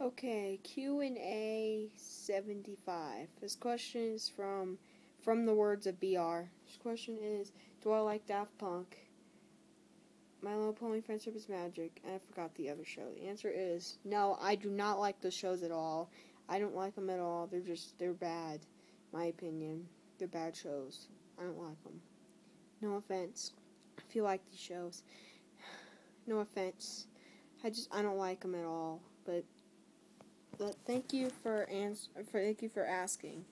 Okay, Q and A seventy five. This question is from from the words of BR. This question is: Do I like Daft Punk? My Little Pony Friendship is Magic, and I forgot the other show. The answer is no. I do not like those shows at all. I don't like them at all. They're just they're bad, my opinion. They're bad shows. I don't like them. No offense, if you like these shows. No offense. I just I don't like them at all. But but thank you for ans- for thank you for asking.